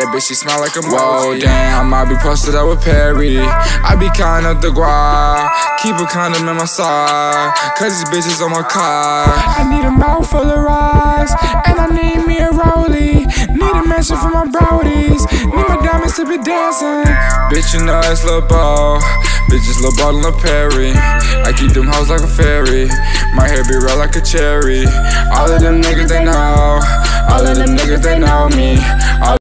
That bitch, she smell like a Whoa, damn, I might be posted up with Perry. I be counting up the guap. Keep a condom in my side. Cause these bitches on my car. I need a mouth full of rice. And I need me a rollie. Need a mansion for my brodies. Need my diamonds to be dancing. Bitch, you know it's Lil Boat. Bitches Lil Ball and Perry. I keep them hoes like a fairy. My hair be red like a cherry. All of them niggas, they know. All of them niggas, they know me. All